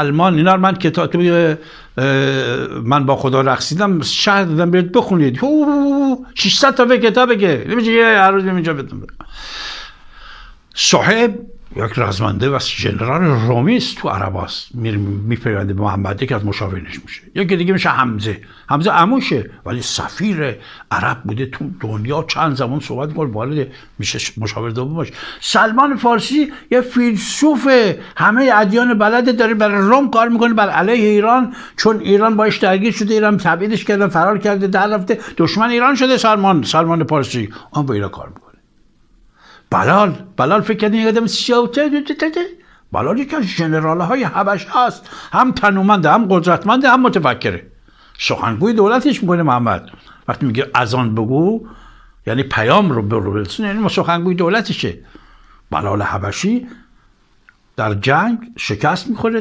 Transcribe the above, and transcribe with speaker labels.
Speaker 1: سلمان اینا من کتاب توی من با خدا رقصیدم شهر دادم برید بخونید. 600 تا کتاب بگه. نمیشه یه هر روز اینجا بدم. صاحب یک رزمنده و جنرال رومی است تو عرباست میپیونده به محمد که از مشاورش میشه. یکی دیگه میشه حمزه. حمزه عموشه ولی سفیر عرب بوده تو دنیا. چند زمان صحبت می‌کنه وارد میشه مشاور دوم باشه. سلمان فارسی یه فیلسوف همه ادیان بلده داره برای روم کار می‌کنه. بر علیه ایران چون ایران باش درگیر شده. ایران تبعیدش کردن فرار کرده در رفته. دشمن ایران شده سلمان سلمان فارسی. اون با ایران کار می‌کنه. بلال بلال فکر کردین یه آدم بلال یکی از جنرال های حبش هست. هم تنومنده هم قدرتمنده هم متفکره. سخنگوی دولتش می‌کنه محمد. وقتی میگه از آن بگو یعنی پیام رو برسون یعنی سخنگوی دولتشه. بلال حبشی در جنگ شکست می‌خوره.